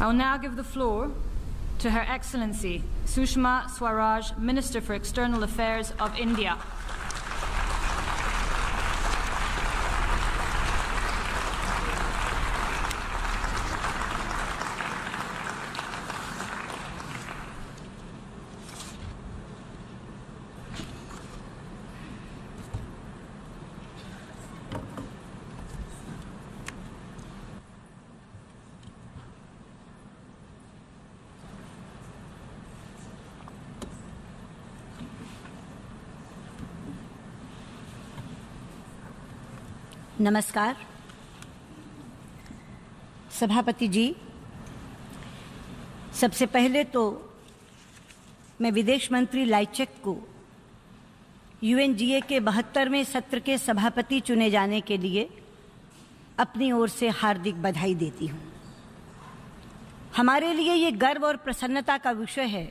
I will now give the floor to Her Excellency Sushma Swaraj, Minister for External Affairs of India. नमस्कार। सभापति जी, सबसे पहले तो मैं विदेश मंत्री लाइचेक को यूएनजीए के बहत्तरवें सत्र के सभापति चुने जाने के लिए अपनी ओर से हार्दिक बधाई देती हूँ। हमारे लिए ये गर्व और प्रसन्नता का विषय है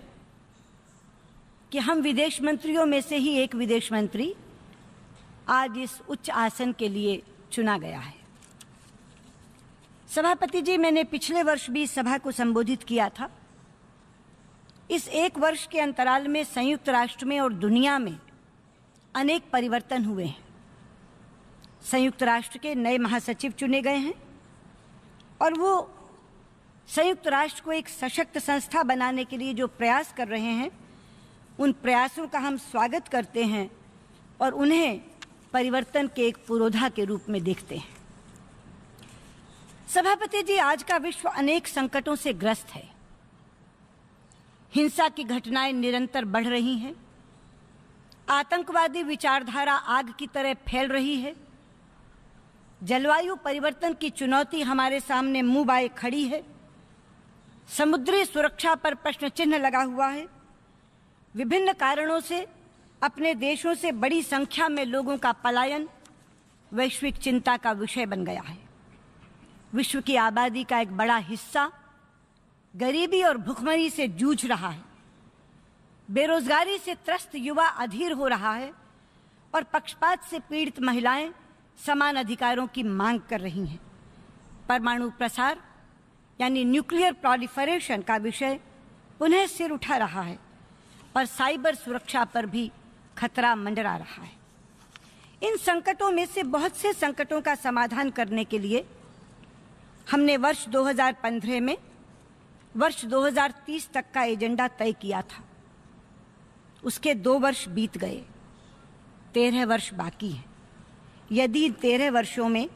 कि हम विदेश मंत्रियों में से ही एक विदेश मंत्री आज इस उच्च आसन के लिए चुना गया है। सभापति जी, मैंने पिछले वर्ष भी सभा को संबोधित किया था। इस एक वर्ष के अंतराल में संयुक्त राष्ट्र में और दुनिया में अनेक परिवर्तन हुए हैं। संयुक्त राष्ट्र के नए महासचिव चुने गए हैं और वो संयुक्त राष्ट्र को एक सशक्त संस्था बनाने के लिए जो प्रयास कर रहे हैं, उन प्रयासों का हम स्वागत करते हैं और उन्हें परिवर्तन के एक पुरोधा के रूप में देखते हैं। सभापति जी, आज का विश्व अनेक संकटों से ग्रस्त है। हिंसा की घटनाएँ निरंतर बढ़ रही हैं। आतंकवादी विचारधारा आग की तरह फैल रही है। जलवायु परिवर्तन की चुनौती हमारे सामने मुँह बाए खड़ी है। समुद्री सुरक्षा पर प्रश्न चिन्ह लगा हुआ है। विभिन्न कारणों से अपने देशों से बड़ी संख्या में लोगों का पलायन वैश्विक चिंता का विषय बन गया है। विश्व की आबादी का एक बड़ा हिस्सा गरीबी और भुखमरी से जूझ रहा है। बेरोजगारी से त्रस्त युवा अधीर हो रहा है और पक्षपात से पीड़ित महिलाएँ समान अधिकारों की मांग कर रही हैं। परमाणु प्रसार, यानी न्यूक्लियर प्रोलिफरेशन का विषय पुनः सिर उठा रहा है और साइबर सुरक्षा पर भी खतरा मंडरा रहा है। इन संकटों में से बहुत से संकटों का समाधान करने के लिए हमने वर्ष 2015 में वर्ष 2030 तक का एजेंडा तय किया था। उसके दो वर्ष बीत गए, तेरह वर्ष बाकी हैं। यदि तेरह वर्षों में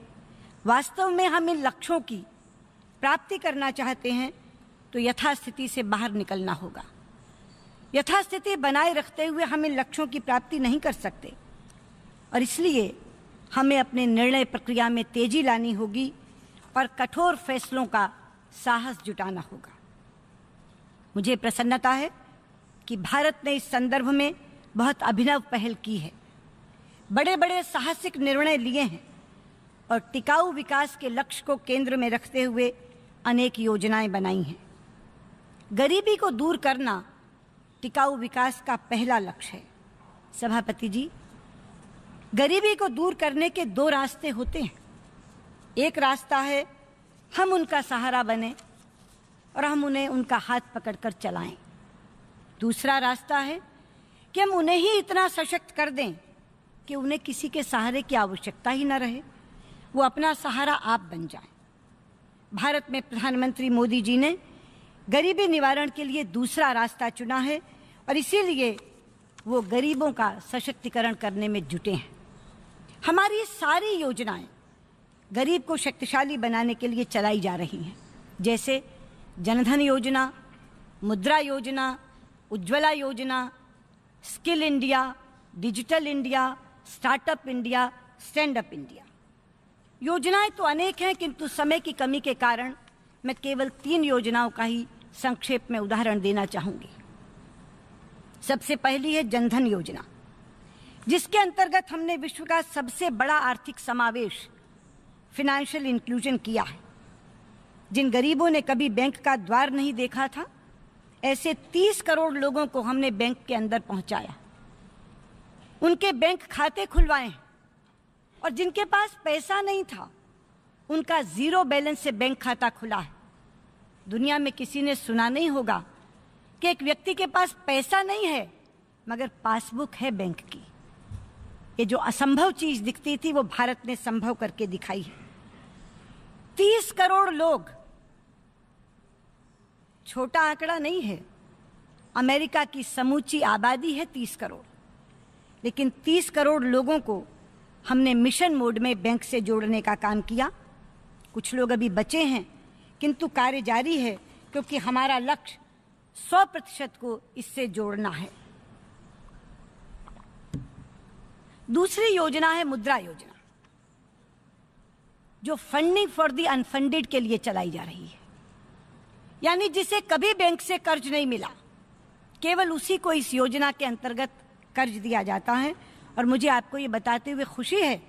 वास्तव में हम इन लक्ष्यों की प्राप्ति करना चाहते हैं तो यथास्थिति से बाहर निकलना होगा। यथास्थिति बनाए रखते हुए हम इन लक्ष्यों की प्राप्ति नहीं कर सकते। और इसलिए हमें अपने निर्णय प्रक्रिया में तेज़ी लानी होगी और कठोर फैसलों का साहस जुटाना होगा। मुझे प्रसन्नता है कि भारत ने इस संदर्भ में बहुत अभिनव पहल की है। बड़े बड़े साहसिक निर्णय लिए हैं और टिकाऊ विकास के लक्ष्य को केंद्र में रखते हुए अनेक योजनाएँ बनाई हैं। गरीबी को दूर करना टिकाऊ विकास का पहला लक्ष्य है। सभापति जी, गरीबी को दूर करने के दो रास्ते होते हैं। एक रास्ता है, हम उनका सहारा बने और हम उन्हें उनका हाथ पकड़कर चलाएँ। दूसरा रास्ता है कि हम उन्हें ही इतना सशक्त कर दें कि उन्हें किसी के सहारे की आवश्यकता ही न रहे। वो अपना सहारा आप बन जाए। भारत में प्रधानमंत्री मोदी जी ने गरीबी निवारण के लिए दूसरा रास्ता चुना है और इसीलिए वो गरीबों का सशक्तिकरण करने में जुटे हैं। हमारी सारी योजनाएँ गरीब को शक्तिशाली बनाने के लिए चलाई जा रही हैं। जैसे जनधन योजना, Mudra Yojana, Ujjwala Yojana, Skill India, Digital India, Startup India, Stand Up India. योजनाएँ तो अनेक हैं, किंतु समय की कमी के कारण मैं केवल तीन योजनाओं का ही संक्षेप में उदाहरण देना चाहूँगी। सबसे पहली है जनधन योजना, जिसके अंतर्गत हमने विश्व का सबसे बड़ा आर्थिक समावेश फिनेंशियल इंक्लूजन किया है। जिन गरीबों ने कभी बैंक का द्वार नहीं देखा था, ऐसे 30 करोड़ लोगों को हमने बैंक के अंदर पहुँचाया। उनके बैंक खाते खुलवाए और जिनके पास पैसा नहीं था उनका ज़ीरो बैलेंस से बैंक खाता खुला है। दुनिया में किसी ने सुना नहीं होगा कि एक व्यक्ति के पास पैसा नहीं है, मगर पासबुक है बैंक की। ये जो असंभव चीज़ दिखती थी, वो भारत ने संभव करके दिखाई है। तीस करोड़ लोग, छोटा आंकड़ा नहीं है, अमेरिका की समूची आबादी है तीस करोड़। लेकिन तीस करोड़ लोगों को हमने मिशन मोड में बैंक से जोड़ने का काम किया। कुछ लोग अभी बचे हैं, किंतु कार्य जारी है, क्योंकि हमारा लक्ष्य सौ प्रतिशत को इससे जोड़ना है। दूसरी योजना है मुद्रा योजना, जो फंडिंग फॉर दी अनफंडेड के लिए चलाई जा रही है। यानी जिसे कभी बैंक से कर्ज नहीं मिला, केवल उसी को इस योजना के अंतर्गत कर्ज दिया जाता है। और मुझे आपको ये बताते हुए खुशी है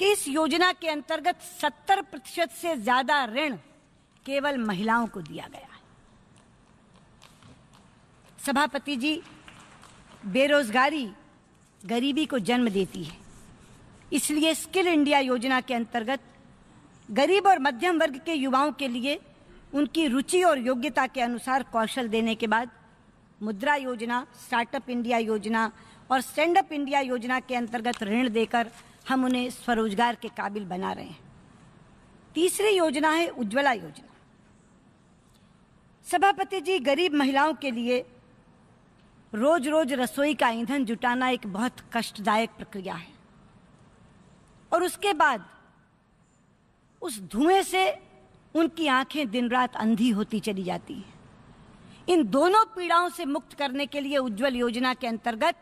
कि इस योजना के अंतर्गत 70 प्रतिशत से ज़्यादा ऋण केवल महिलाओं को दिया गया है। सभापति जी, बेरोजगारी गरीबी को जन्म देती है। इसलिए स्किल इंडिया योजना के अंतर्गत गरीब और मध्यम वर्ग के युवाओं के लिए उनकी रुचि और योग्यता के अनुसार कौशल देने के बाद मुद्रा योजना, स्टार्टअप इंडिया योजना और स्टैंड अप इंडिया योजना के अंतर्गत ऋण देकर हम उन्हें स्वरोजगार के काबिल बना रहे हैं। तीसरी योजना है उज्ज्वला योजना। सभापति जी, गरीब महिलाओं के लिए रोज रोज रसोई का ईंधन जुटाना एक बहुत कष्टदायक प्रक्रिया है। और उसके बाद उस धुएँ से उनकी आँखें दिन रात अंधी होती चली जाती हैं। इन दोनों पीड़ाओं से मुक्त करने के लिए उज्जवल योजना के अंतर्गत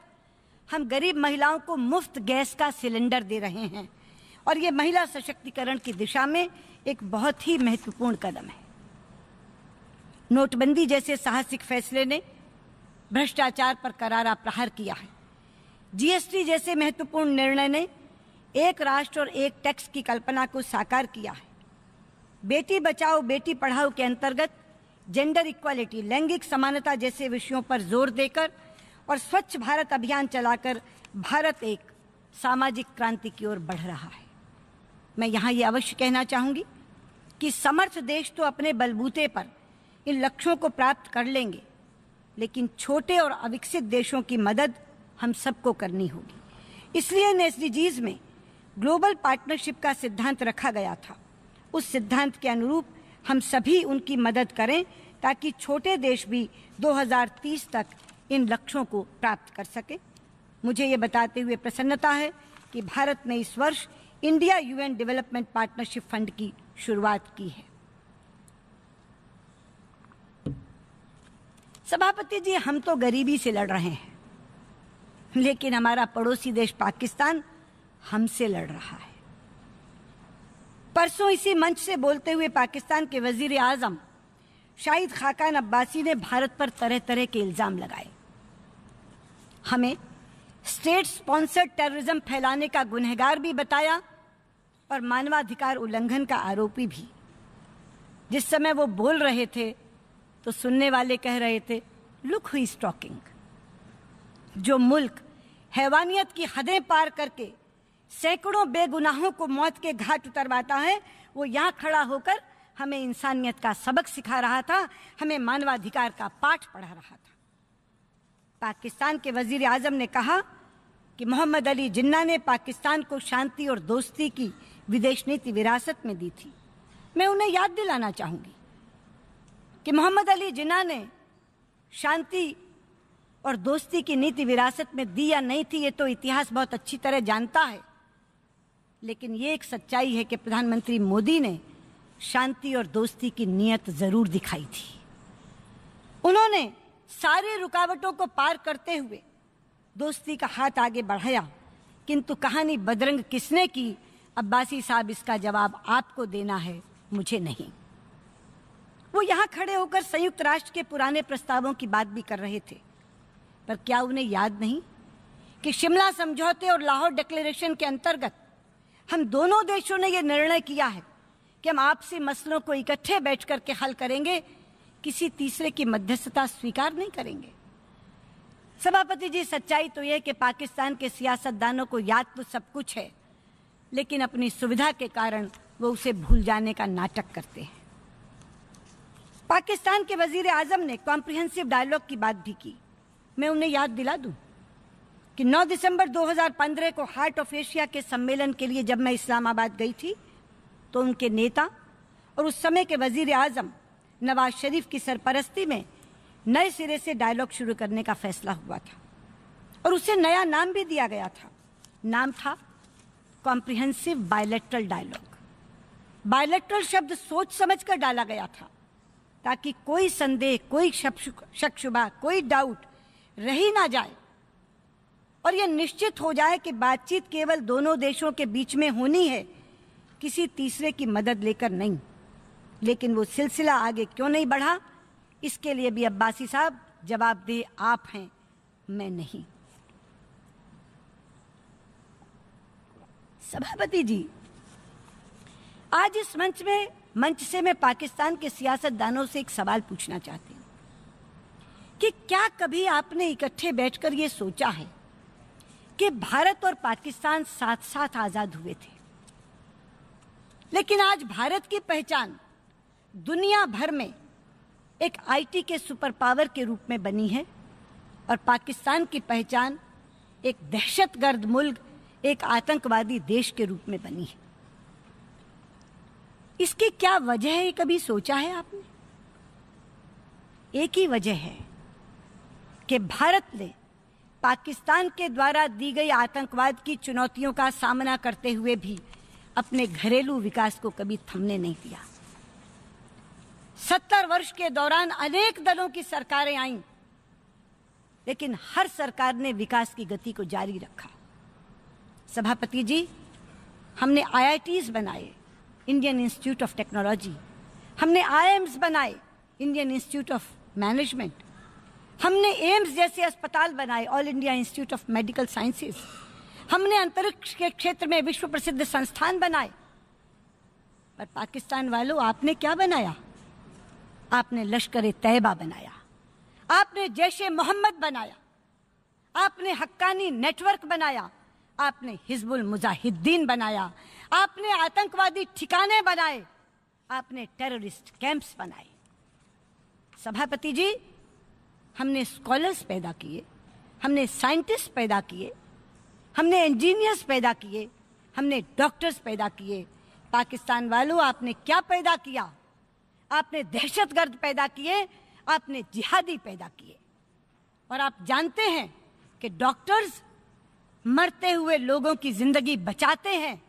हम गरीब महिलाओं को मुफ़्त गैस का सिलेंडर दे रहे हैं। और ये महिला सशक्तिकरण की दिशा में एक बहुत ही महत्वपूर्ण कदम है। नोटबंदी जैसे साहसिक फैसले ने भ्रष्टाचार पर करारा प्रहार किया है। जीएसटी जैसे महत्वपूर्ण निर्णय ने एक राष्ट्र और एक टैक्स की कल्पना को साकार किया है। बेटी बचाओ, बेटी पढ़ाओ के अंतर्गत जेंडर इक्वालिटी, लैंगिक समानता जैसे विषयों पर ज़ोर देकर और स्वच्छ भारत अभियान चलाकर भारत एक सामाजिक क्रांति की ओर बढ़ रहा है। मैं यहाँ ये अवश्य कहना चाहूँगी कि समर्थ देश तो अपने बलबूते पर इन लक्ष्यों को प्राप्त कर लेंगे, लेकिन छोटे और अविकसित देशों की मदद हम सबको करनी होगी। इसलिए इन एसडीजीज में ग्लोबल पार्टनरशिप का सिद्धांत रखा गया था। उस सिद्धांत के अनुरूप हम सभी उनकी मदद करें ताकि छोटे देश भी 2030 तक इन लक्ष्यों को प्राप्त कर सके। मुझे ये बताते हुए प्रसन्नता है कि भारत ने इस वर्ष India UN Development Partnership Fund की शुरुआत की है। सभापति जी, हम तो गरीबी से लड़ रहे हैं, लेकिन हमारा पड़ोसी देश पाकिस्तान हमसे लड़ रहा है। परसों इसी मंच से बोलते हुए पाकिस्तान के वज़ीर आज़म शाहिद खाकान अब्बासी ने भारत पर तरह तरह के इल्ज़ाम लगाए। हमें स्टेट स्पॉन्सर्ड टेररिज्म फैलाने का गुनहगार भी बताया और मानवाधिकार उल्लंघन का आरोपी भी। जिस समय वो बोल रहे थे तो सुनने वाले कह रहे थे, लुक हुई स्टॉकिंग। जो मुल्क हैवानियत की हदें पार करके सैकड़ों बेगुनाहों को मौत के घाट उतरवाता है, वो यहाँ खड़ा होकर हमें इंसानियत का सबक सिखा रहा था, हमें मानवाधिकार का पाठ पढ़ा रहा था। पाकिस्तान के वज़ीर आज़म ने कहा कि मोहम्मद अली जिन्ना ने पाकिस्तान को शांति और दोस्ती की विदेश नीति विरासत में दी थी। मैं उन्हें याद दिलाना चाहूँगी कि मोहम्मद अली जिन्ना ने शांति और दोस्ती की नीति विरासत में दी या नहीं थी, ये तो इतिहास बहुत अच्छी तरह जानता है। लेकिन ये एक सच्चाई है कि प्रधानमंत्री मोदी ने शांति और दोस्ती की नीयत ज़रूर दिखाई थी। उन्होंने सारे रुकावटों को पार करते हुए दोस्ती का हाथ आगे बढ़ाया। किंतु कहानी बदरंग किसने की? अब्बासी साहब इसका जवाब आपको देना है, मुझे नहीं। वो यहाँ खड़े होकर संयुक्त राष्ट्र के पुराने प्रस्तावों की बात भी कर रहे थे। पर क्या उन्हें याद नहीं कि शिमला समझौते और लाहौर डिक्लेरेशन के अंतर्गत हम दोनों देशों ने यह निर्णय किया है कि हम आपसी मसलों को इकट्ठे बैठ करके हल करेंगे किसी तीसरे की मध्यस्थता स्वीकार नहीं करेंगे। सभापति जी, सच्चाई तो यह कि पाकिस्तान के सियासतदानों को याद तो सब कुछ है, लेकिन अपनी सुविधा के कारण वो उसे भूल जाने का नाटक करते हैं। पाकिस्तान के वज़ीर आज़म ने कॉम्प्रिहेंसिव डायलॉग की बात भी की। मैं उन्हें याद दिला दूँ कि 9 दिसंबर 2015 को हार्ट ऑफ़ एशिया के सम्मेलन के लिए जब मैं इस्लामाबाद गई थी तो उनके नेता और उस समय के वज़ीर आज़म नवाज़ शरीफ की सरपरस्ती में नए सिरे से डायलॉग शुरू करने का फैसला हुआ था। और उसे नया नाम भी दिया गया था। नाम था कॉम्प्रिहेंसिव बायलेट्रल डायलॉग बायलेट्रल शब्द सोच समझ कर डाला गया था, ताकि कोई संदेह, कोई शक शुबा कोई डाउट रही ना जाए। और यह निश्चित हो जाए कि बातचीत केवल दोनों देशों के बीच में होनी है, किसी तीसरे की मदद लेकर नहीं। लेकिन वो सिलसिला आगे क्यों नहीं बढ़ा? इसके लिए भी अब्बासी साहब जवाब दे, आप हैं, मैं नहीं। सभापति जी, आज इस मंच में, मंच से मैं पाकिस्तान के सियासतदानों से एक सवाल पूछना चाहती हूँ कि क्या कभी आपने इकट्ठे बैठकर यह सोचा है कि भारत और पाकिस्तान साथ साथ आज़ाद हुए थे? लेकिन आज भारत की पहचान दुनिया भर में एक आईटी के सुपर पावर के रूप में बनी है और पाकिस्तान की पहचान एक दहशतगर्द मुल्क, एक आतंकवादी देश के रूप में बनी है। इसकी क्या वजह है कभी सोचा है आपने? एक ही वजह है कि भारत ने पाकिस्तान के द्वारा दी गई आतंकवाद की चुनौतियों का सामना करते हुए भी अपने घरेलू विकास को कभी थमने नहीं दिया। सत्तर वर्ष के दौरान अनेक दलों की सरकारें आईं, लेकिन हर सरकार ने विकास की गति को जारी रखा। सभापति जी, हमने आईआईटीज बनाए इंडियन इंस्टीट्यूट ऑफ़ टेक्नोलॉजी हमने आईएम्स बनाए इंडियन इंस्टीट्यूट ऑफ़ मैनेजमेंट हमने एम्स जैसे अस्पताल बनाए All India Institute of Medical Sciences हमने अंतरिक्ष के क्षेत्र में विश्व प्रसिद्ध संस्थान बनाए। पर पाकिस्तान वालों, आपने क्या बनाया? आपने लश्कर तैयबा बनाया। आपने जैश मोहम्मद बनाया। आपने हक्कानी नेटवर्क बनाया। आपने हिजबुल मुजाहिदीन बनाया। आपने आतंकवादी ठिकाने बनाए। आपने टेररिस्ट कैंप्स बनाए। सभापति जी, हमने स्कॉलर्स पैदा किए, हमने साइंटिस्ट पैदा किए, हमने इंजीनियर्स पैदा किए, हमने डॉक्टर्स पैदा किए। पाकिस्तान वालों, आपने क्या पैदा किया? आपने दहशतगर्द पैदा किए, आपने जिहादी पैदा किए। और आप जानते हैं कि डॉक्टर्स मरते हुए लोगों की ज़िंदगी बचाते हैं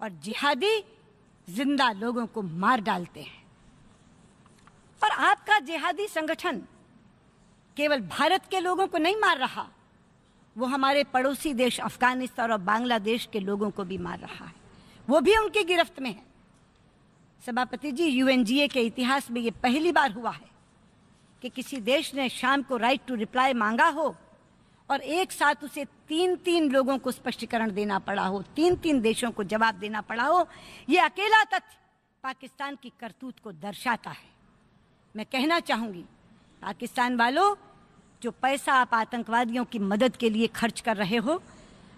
और जिहादी ज़िंदा लोगों को मार डालते हैं। और आपका जिहादी संगठन केवल भारत के लोगों को नहीं मार रहा, वो हमारे पड़ोसी देश अफ़गानिस्तान और बांग्लादेश के लोगों को भी मार रहा है। वो भी उनकी गिरफ्त में है। सभापति जी यूएनजीए के इतिहास में ये पहली बार हुआ है कि किसी देश ने शाम को राइट टू रिप्लाई मांगा हो और एक साथ उसे तीन तीन लोगों को स्पष्टीकरण देना पड़ा हो तीन तीन देशों को जवाब देना पड़ा हो। यह अकेला तथ्य पाकिस्तान की करतूत को दर्शाता है। मैं कहना चाहूँगी, पाकिस्तान वालों, जो पैसा आप आतंकवादियों की मदद के लिए खर्च कर रहे हो,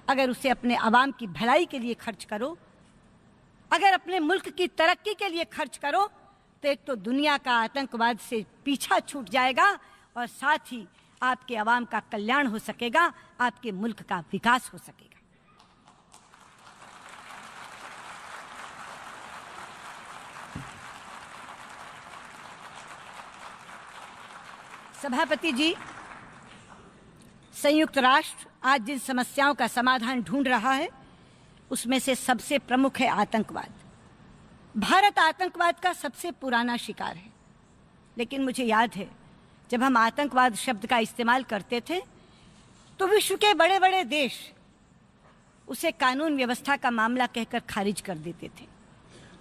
अगर उसे अपने आवाम की भलाई के लिए खर्च करो अगर अपने मुल्क की तरक्की के लिए खर्च करो तो एक तो दुनिया का आतंकवाद से पीछा छूट जाएगा और साथ ही आपके आवाम का कल्याण हो सकेगा, आपके मुल्क का विकास हो सकेगा। सभापति जी, संयुक्त राष्ट्र आज जिन समस्याओं का समाधान ढूंढ रहा है उसमें से सबसे प्रमुख है आतंकवाद। भारत आतंकवाद का सबसे पुराना शिकार है। लेकिन मुझे याद है, जब हम आतंकवाद शब्द का इस्तेमाल करते थे तो विश्व के बड़े बड़े देश उसे कानून व्यवस्था का मामला कहकर खारिज कर देते थे।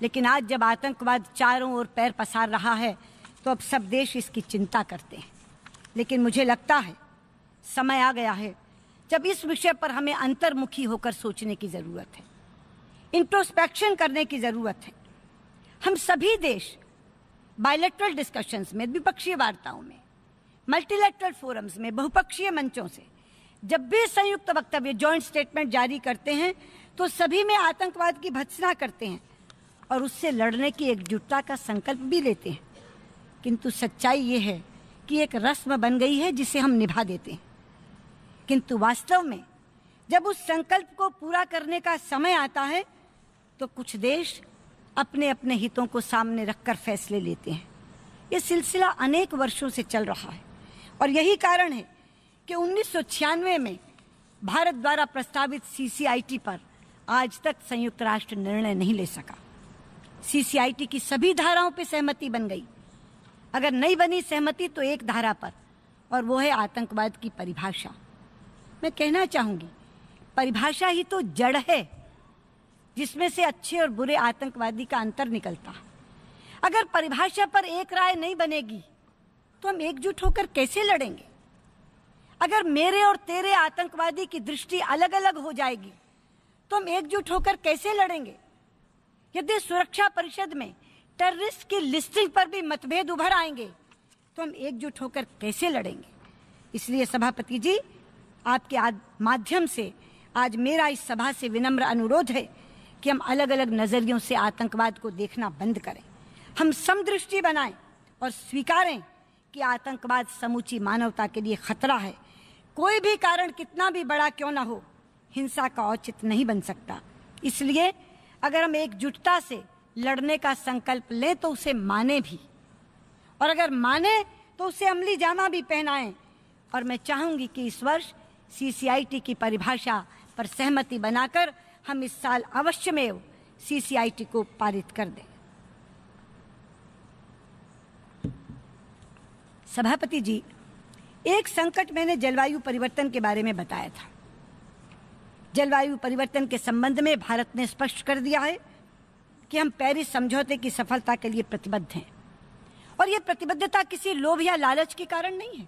लेकिन आज जब आतंकवाद चारों ओर पैर पसार रहा है तो अब सब देश इसकी चिंता करते हैं। लेकिन मुझे लगता है, समय आ गया है जब इस विषय पर हमें अंतर्मुखी होकर सोचने की ज़रूरत है इंट्रोस्पेक्शन करने की ज़रूरत है। हम सभी देश बायोलेट्रल डिस्कशंस में, द्विपक्षीय वार्ताओं में मल्टीलेटरल फोरम्स में, बहुपक्षीय मंचों से, जब भी संयुक्त वक्तव्य जॉइंट स्टेटमेंट जारी करते हैं तो सभी में आतंकवाद की भत्सना करते हैं और उससे लड़ने की एकजुटता का संकल्प भी लेते हैं। किंतु सच्चाई ये है कि एक रस्म बन गई है जिसे हम निभा देते हैं। किंतु वास्तव में, जब उस संकल्प को पूरा करने का समय आता है तो कुछ देश अपने अपने हितों को सामने रखकर फैसले लेते हैं। ये सिलसिला अनेक वर्षों से चल रहा है। और यही कारण है कि उन्नीस सौ छियानवे में भारत द्वारा प्रस्तावित सीसीआईटी पर आज तक संयुक्त राष्ट्र निर्णय नहीं ले सका। सीसीआईटी की सभी धाराओं पर सहमति बन गई। अगर नहीं बनी सहमति तो एक धारा पर, और वो है आतंकवाद की परिभाषा। मैं कहना चाहूँगी, परिभाषा ही तो जड़ है, जिसमें से अच्छे और बुरे आतंकवादी का अंतर निकलता। अगर परिभाषा पर एक राय नहीं बनेगी तो हम एकजुट होकर कैसे लड़ेंगे? अगर मेरे और तेरे आतंकवादी की दृष्टि अलग अलग हो जाएगी तो हम एकजुट होकर कैसे लड़ेंगे? यदि सुरक्षा परिषद में टेररिस्ट की लिस्टिंग पर भी मतभेद उभर आएँगे तो हम एकजुट होकर कैसे लड़ेंगे? इसलिए सभापति जी आपके माध्यम से आज मेरा इस सभा से विनम्र अनुरोध है कि हम अलग अलग नजरियों से आतंकवाद को देखना बंद करें। हम समदृष्टि बनाएँ और स्वीकारें कि आतंकवाद समूची मानवता के लिए खतरा है। कोई भी कारण कितना भी बड़ा क्यों ना हो, हिंसा का औचित नहीं बन सकता। इसलिए अगर हम एकजुटता से लड़ने का संकल्प लें तो उसे माने भी। और अगर माने तो उसे अमली जामा भी पहनाएँ। और मैं चाहूँगी कि इस वर्ष सीसीआईटी की परिभाषा पर सहमति बनाकर हम इस साल अवश्य में सीसीआईटी को पारित कर दें। सभापति जी, एक संकट मैंने जलवायु परिवर्तन के बारे में बताया था। जलवायु परिवर्तन के संबंध में भारत ने स्पष्ट कर दिया है कि हम पेरिस समझौते की सफलता के लिए प्रतिबद्ध हैं। और यह प्रतिबद्धता किसी लोभ या लालच के कारण नहीं है,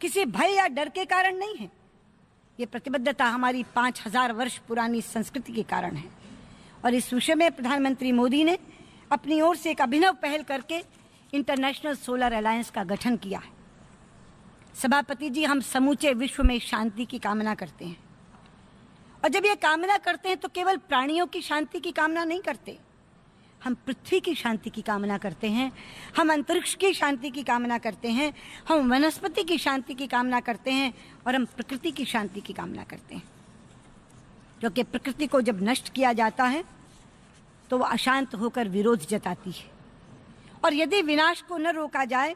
किसी भय या डर के कारण नहीं है। ये प्रतिबद्धता हमारी पाँच हज़ार वर्ष पुरानी संस्कृति के कारण है। और इस विषय में प्रधानमंत्री मोदी ने अपनी ओर से एक अभिनव पहल करके इंटरनेशनल सोलर अलायंस का गठन किया है। सभापति जी, हम समूचे विश्व में शांति की कामना करते हैं। और जब ये कामना करते हैं तो केवल प्राणियों की शांति की कामना नहीं करते हम पृथ्वी की शांति की कामना करते हैं, हम अंतरिक्ष की शांति की कामना करते हैं, हम वनस्पति की शांति की कामना करते हैं और हम प्रकृति की शांति की कामना करते हैं। क्योंकि प्रकृति को जब नष्ट किया जाता है तो वह अशांत होकर विरोध जताती है। और यदि विनाश को न रोका जाए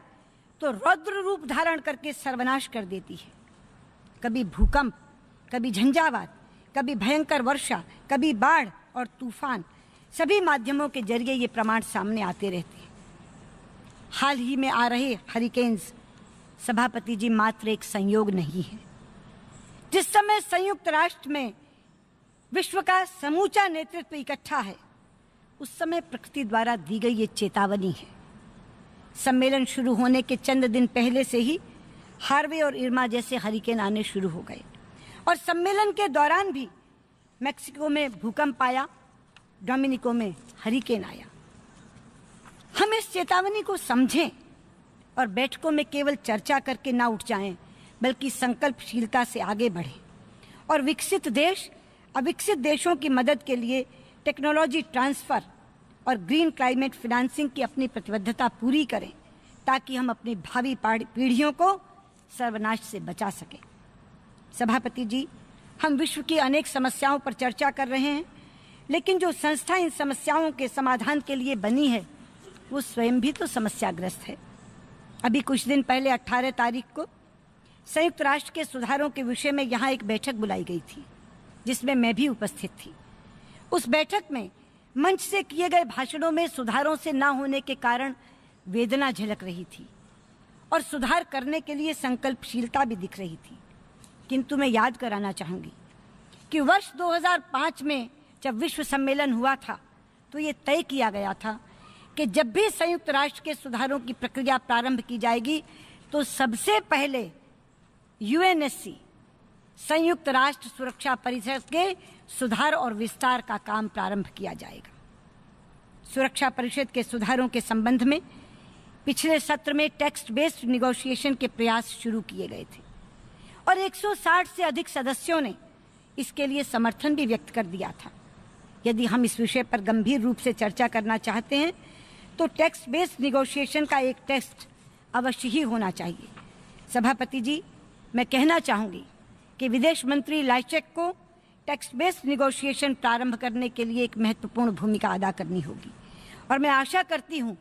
तो रौद्र रूप धारण करके सर्वनाश कर देती है। कभी भूकंप, कभी झंझावात, कभी भयंकर वर्षा, कभी बाढ़ और तूफ़ान सभी माध्यमों के ज़रिए ये प्रमाण सामने आते रहते हैं। हाल ही में आ रहे हरिकेन्स, सभापति जी मात्र एक संयोग नहीं है। जिस समय संयुक्त राष्ट्र में विश्व का समूचा नेतृत्व इकट्ठा है, उस समय प्रकृति द्वारा दी गई ये चेतावनी है। सम्मेलन शुरू होने के चंद दिन पहले से ही हार्वे और इर्मा जैसे हरिकेन आने शुरू हो गए। और सम्मेलन के दौरान भी मैक्सिको में भूकंप आया डोमिनिको में हरिकेन आया। हम इस चेतावनी को समझें और बैठकों में केवल चर्चा करके ना उठ जाएँ, बल्कि संकल्पशीलता से आगे बढ़ें। और विकसित देश, अविकसित देशों की मदद के लिए टेक्नोलॉजी ट्रांसफ़र और ग्रीन क्लाइमेट फिनेंसिंग की अपनी प्रतिबद्धता पूरी करें, ताकि हम अपनी भावी पीढ़ियों को सर्वनाश से बचा सकें। सभापति जी, हम विश्व की अनेक समस्याओं पर चर्चा कर रहे हैं। लेकिन जो संस्था इन समस्याओं के समाधान के लिए बनी है, वो स्वयं भी तो समस्याग्रस्त है। अभी कुछ दिन पहले 18 तारीख को संयुक्त राष्ट्र के सुधारों के विषय में यहाँ एक बैठक बुलाई गई थी, जिसमें मैं भी उपस्थित थी। उस बैठक में मंच से किए गए भाषणों में सुधारों से ना होने के कारण वेदना झलक रही थी और सुधार करने के लिए संकल्पशीलता भी दिख रही थी। किंतु मैं याद कराना चाहूँगी कि वर्ष 2005 में जब विश्व सम्मेलन हुआ था तो ये तय किया गया था कि जब भी संयुक्त राष्ट्र के सुधारों की प्रक्रिया प्रारंभ की जाएगी तो सबसे पहले यूएनएससी संयुक्त राष्ट्र सुरक्षा परिषद के सुधार और विस्तार का काम प्रारंभ किया जाएगा। सुरक्षा परिषद के सुधारों के संबंध में पिछले सत्र में टेक्स्ट बेस्ड निगोशिएशन के प्रयास शुरू किए गए थे और 160 से अधिक सदस्यों ने इसके लिए समर्थन भी व्यक्त कर दिया था। यदि हम इस विषय पर गंभीर रूप से चर्चा करना चाहते हैं तो टेक्स्ट बेस्ड निगोशिएशन का एक टेस्ट अवश्य ही होना चाहिए। सभापति जी, मैं कहना चाहूँगी कि विदेश मंत्री लाइचेक को टेक्स्ट बेस्ड निगोशिएशन प्रारंभ करने के लिए एक महत्वपूर्ण भूमिका अदा करनी होगी। और मैं आशा करती हूँ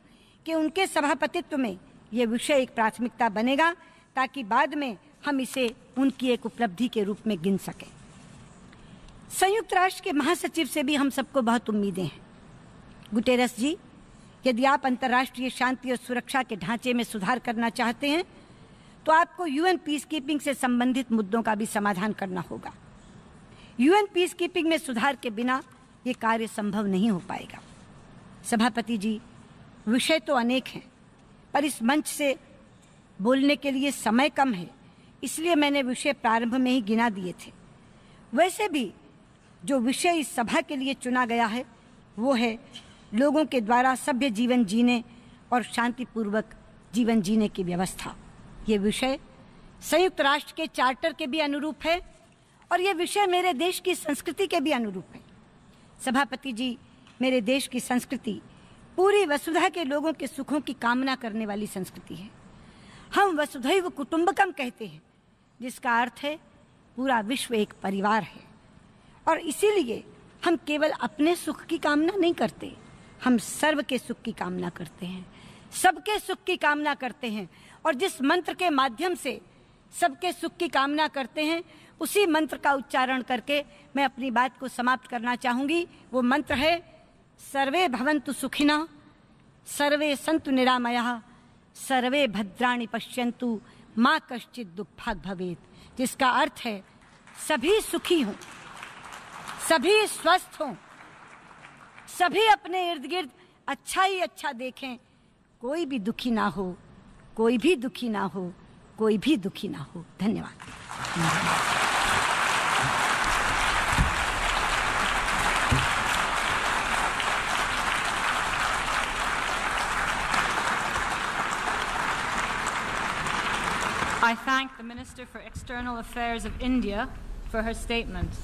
कि उनके सभापतित्व में ये विषय एक प्राथमिकता बनेगा, ताकि बाद में हम इसे उनकी एक उपलब्धि के रूप में गिन सकें। संयुक्त राष्ट्र के महासचिव से भी हम सबको बहुत उम्मीदें हैं। गुटेरस जी, यदि आप अंतर्राष्ट्रीय शांति और सुरक्षा के ढांचे में सुधार करना चाहते हैं तो आपको यूएन पीस कीपिंग से संबंधित मुद्दों का भी समाधान करना होगा। यूएन पीस कीपिंग में सुधार के बिना ये कार्य संभव नहीं हो पाएगा। सभापति जी, विषय तो अनेक हैं, पर इस मंच से बोलने के लिए समय कम है, इसलिए मैंने विषय प्रारंभ में ही गिना दिए थे। वैसे भी जो विषय इस सभा के लिए चुना गया है, वो है लोगों के द्वारा सभ्य जीवन जीने और शांतिपूर्वक जीवन जीने की व्यवस्था। ये विषय संयुक्त राष्ट्र के चार्टर के भी अनुरूप है और ये विषय मेरे देश की संस्कृति के भी अनुरूप है। सभापति जी, मेरे देश की संस्कृति पूरी वसुधा के लोगों के सुखों की कामना करने वाली संस्कृति है। हम वसुधैव कुटुंबकम कहते हैं, जिसका अर्थ है पूरा विश्व एक परिवार है। और इसीलिए हम केवल अपने सुख की कामना नहीं करते। हम सर्व के सुख की कामना करते हैं। सबके सुख की कामना करते हैं और जिस मंत्र के माध्यम से सबके सुख की कामना करते हैं, उसी मंत्र का उच्चारण करके मैं अपनी बात को समाप्त करना चाहूँगी। वो मंत्र है, सर्वे भवंतु सुखिना, सर्वे संतु निरामया, सर्वे भद्राणि पश्यंतु माँ कश्चित दुख भवेत। जिसका अर्थ है, सभी सुखी हों। सभी स्वस्थ हों सभी अपने इर्द गिर्द अच्छा ही अच्छा देखें कोई भी दुखी ना हो कोई भी दुखी ना हो कोई भी दुखी ना हो धन्यवाद I thank the Minister for External Affairs of India for her statement.